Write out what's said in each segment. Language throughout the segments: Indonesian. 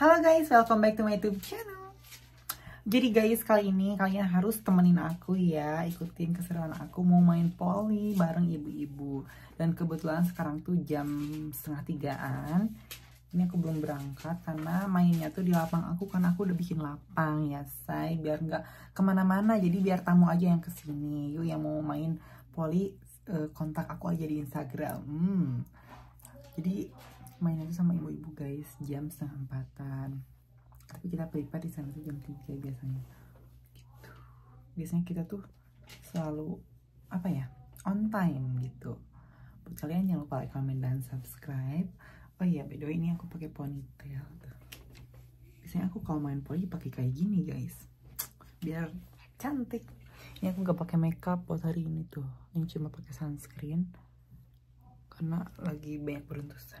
Halo guys, welcome back to my YouTube channel. Jadi guys, kali ini kalian harus temenin aku ya, ikutin keseruan aku mau main poli bareng ibu-ibu. Dan kebetulan sekarang tuh jam setengah tigaan. Ini aku belum berangkat karena mainnya tuh di lapang aku karena aku udah bikin lapang ya say biar nggak ke mana-mana jadi biar tamu aja yang ke sini yuk yang mau main poli eh, kontak aku aja di Instagram hmm. jadi main aja sama ibu-ibu guys. Jam setengah empatan. Tapi kita prepare di sana tuh jam tiga biasanya. Gitu. Biasanya kita tuh selalu apa ya on time gitu. Buat kalian jangan lupa like, comment, dan subscribe. Oh iya by the way ini aku pakai ponytail tuh. Biasanya aku kalau main poli pakai kayak gini guys. Biar cantik. Ini aku nggak pakai makeup buat hari ini tuh. Ini cuma pakai sunscreen. Karena lagi banyak beruntusan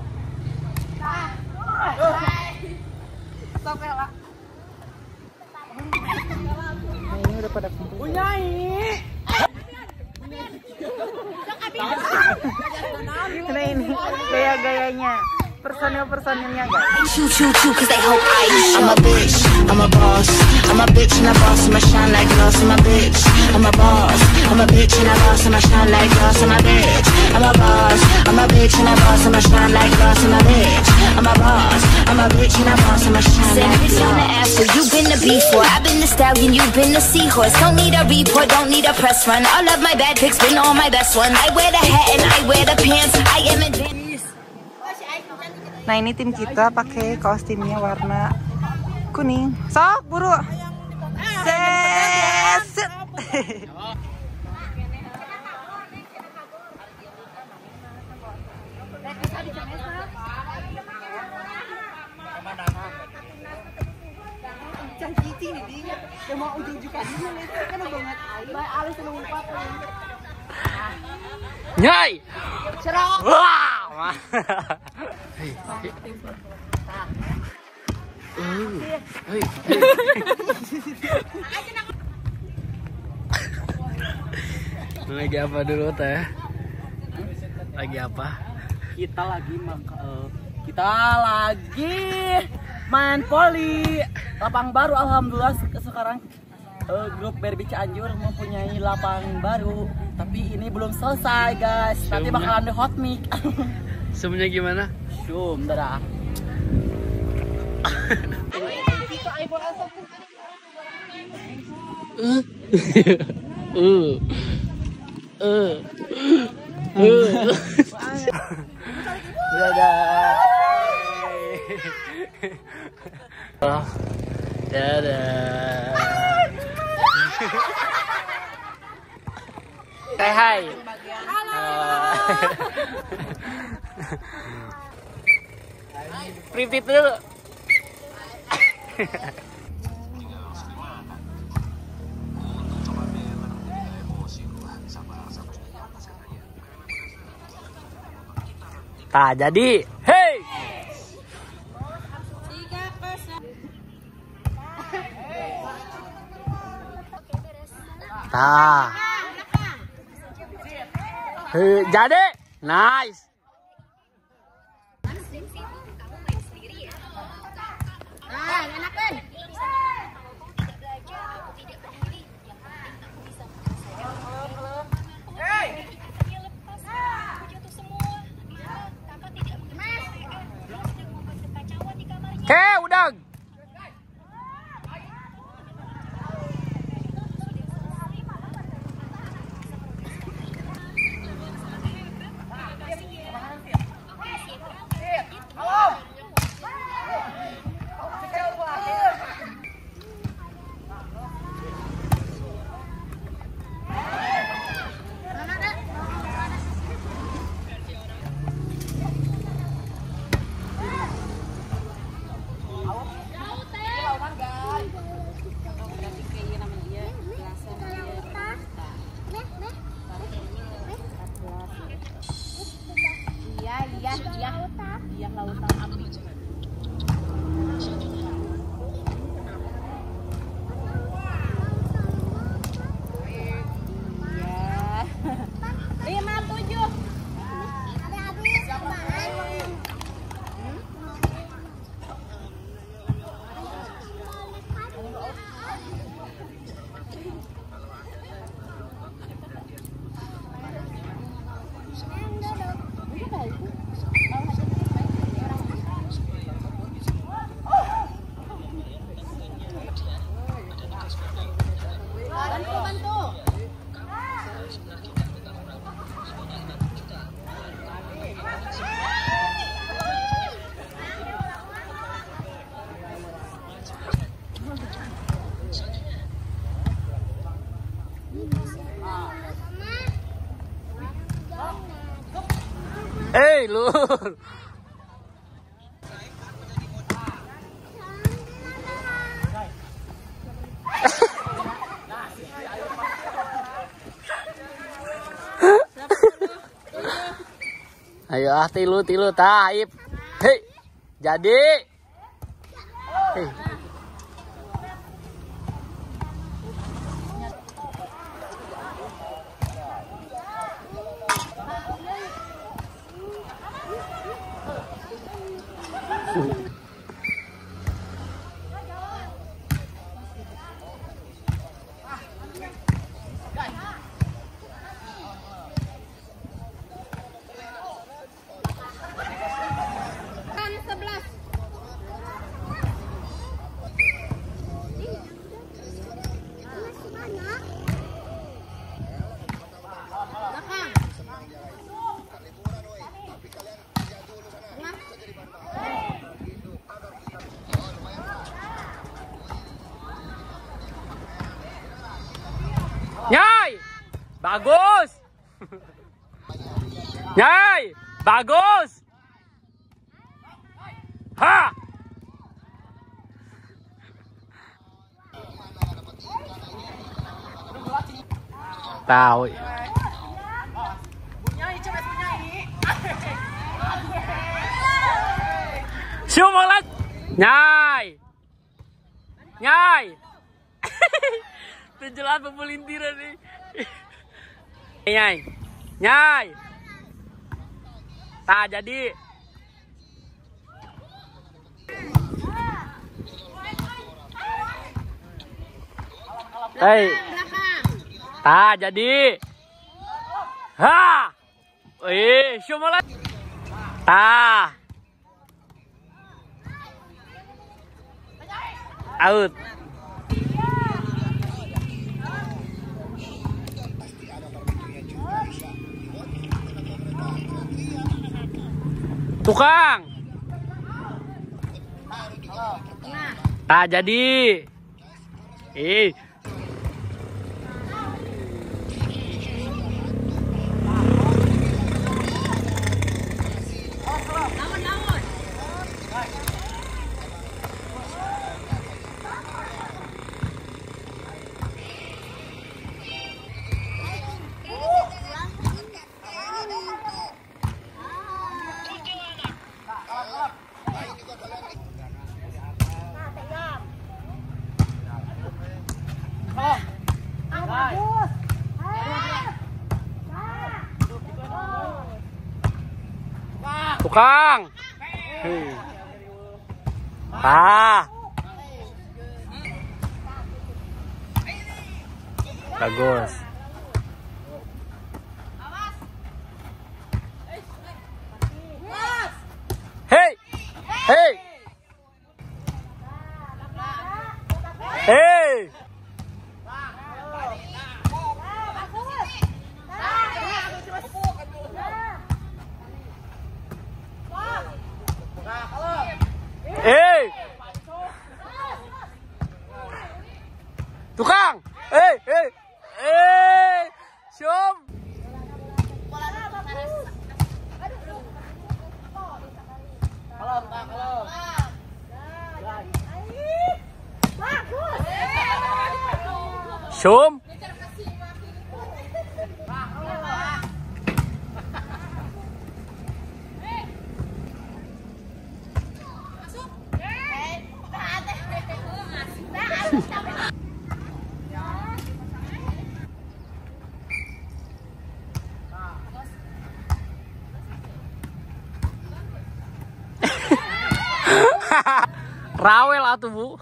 nah personil-personilnya guys Choo choo choo, they hope I I'm a bitch, I'm a boss. I'm a bitch and a boss, I'ma shine like glass. I'm a bitch, I'm a boss. I'm a bitch and a boss, I'ma shine like glass. I'm a bitch, I'm a boss. I'm a bitch and a boss, I'ma shine like glass. I'm a bitch, I'm a boss. I'm a bitch and a boss, I'ma shine like glass. on the ass, so you been the before. I've been the stallion, you've been the seahorse. Don't need a report, don't need a press run. All of my bad pics been all my best ones. I wear the hat and I wear the pants. I am advanced. Nah ini tim kita pakai kostumnya warna kuning. Sok buru. Set. Nyai. Wah. Uh. Lagi apa dulu teh? Lagi apa? kita lagi eh, kita lagi main poli lapang baru alhamdulillah se- sekarang eh, grup Berbi Cianjur mempunyai lapang baru tapi ini belum selesai guys nanti bakalan ada hot mic Semuanya gimana? Zoom dadah Uh. Uh. Uh. dadah Oh, Dadah. Say hi. Privit dulu. Tak jadi. Hey. Tah. Hei, jadi. Nice. Ah tilu tilu taib. Hei. Jadi. Hei. Kan sebelas. Belakang. Nyai. Bagus. Nyai. Bagus. Ha. Tahu. Siumalat. Nyai. Nyai. Penjelas pemelintiran nih. Nyai. Nyai. Tak jadi. Hei. Tak jadi. Ha. Eh, siumalat. Ta. Out. Tukang. Tak jadi. Eh. Hei. Ah. Bagus. Hei. Hei. Hei. Hei. Tukang. Hei, hei. Hei. Syum. Syum. Rawel atuh, Bu.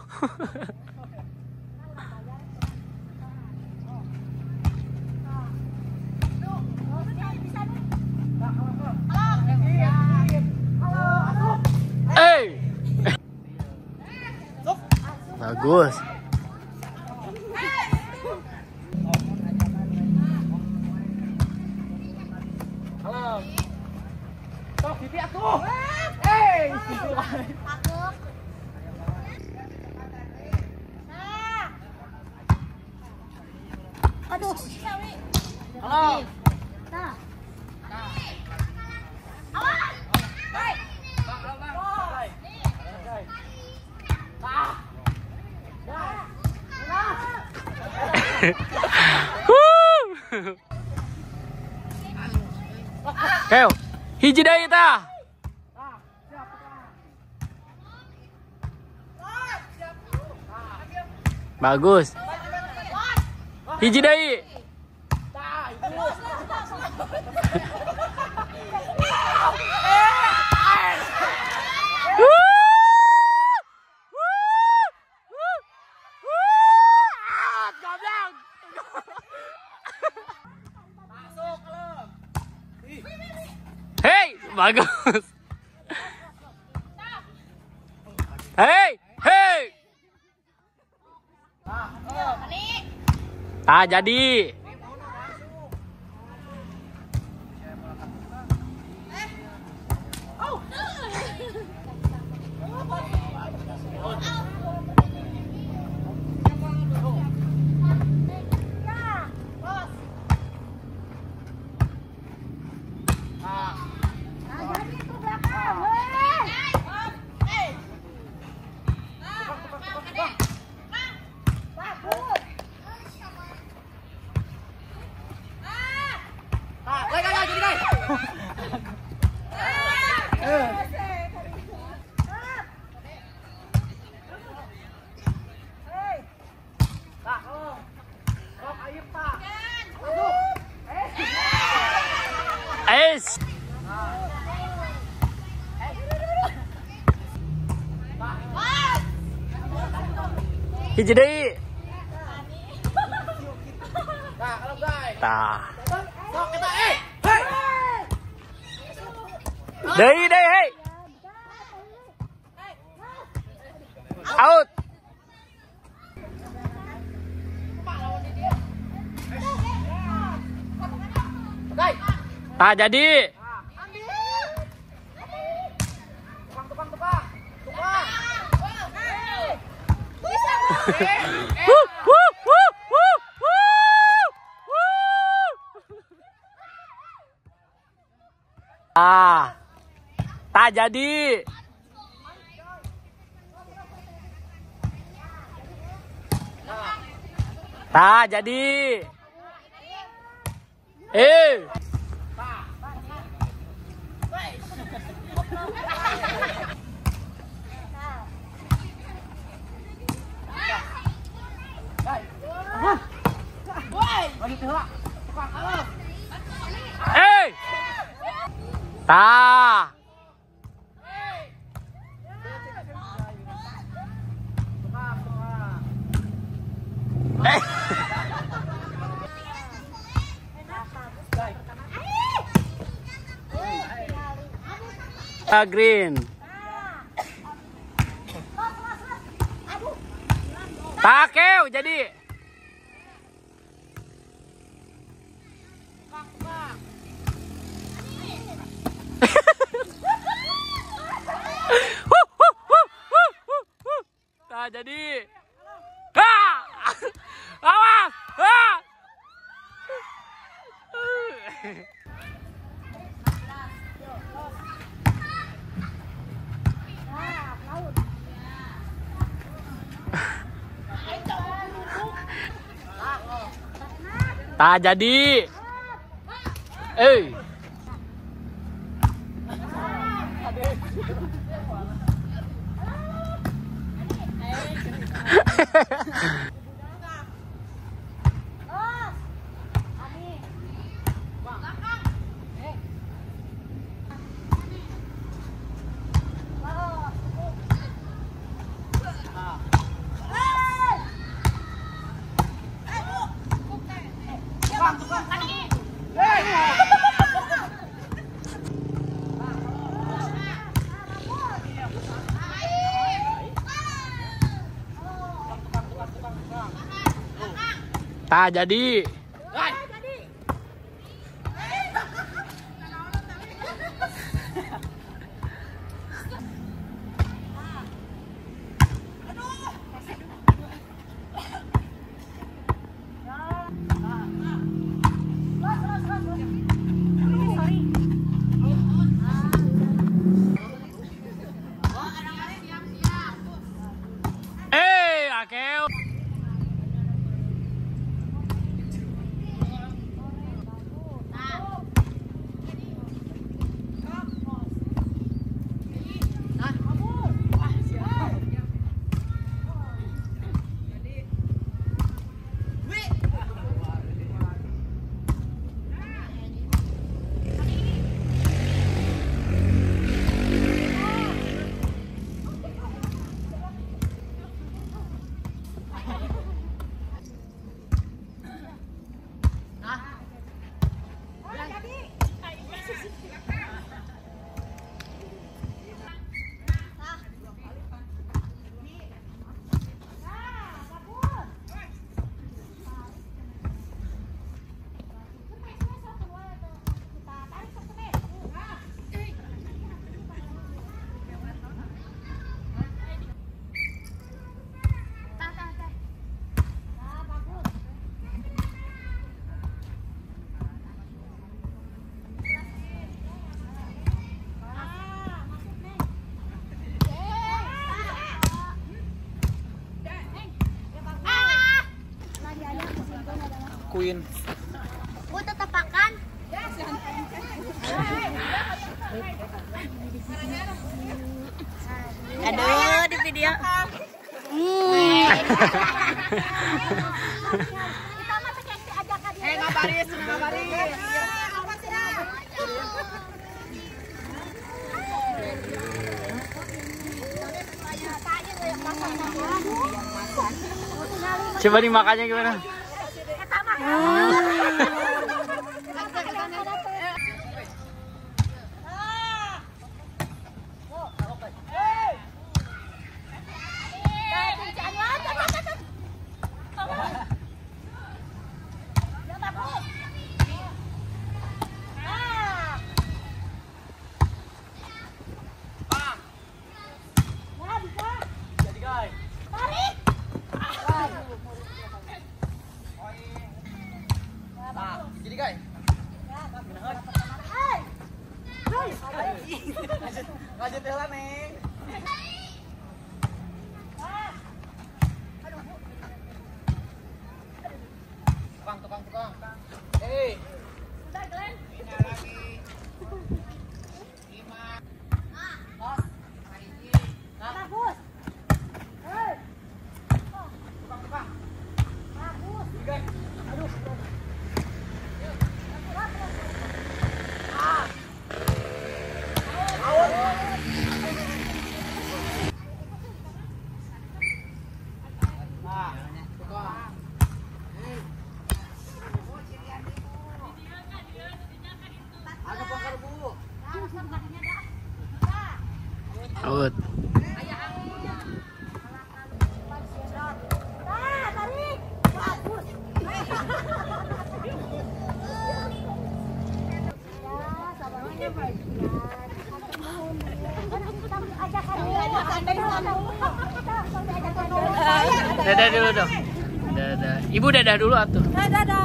Eh. Bagus. Keo, hiji deui tah. Bagus. Hiji deui. Jadi. Hiji deui. Tah. Deui deui hei. Out. Tak jadi. Jadi. Tak jadi. Eh. Eh. Ta. Eh. Ah, green. Takeu jadi. Jadi. Awas! Ta jadi. Eh. Hehehe Jadi. Queen. Bu tetap makan. Aduh, di video. Kita mah cek ajakan dia. Eh ngabaris, ngabaris. Coba dimakannya gimana? Jadi guys. Nah, jadi guys. Lanjut, lanjut heula neng. Tukang, tukang, tukang. Eh. Out. Dadah dulu dong. Dadah. Ibu dadah dulu atuh. Dadah.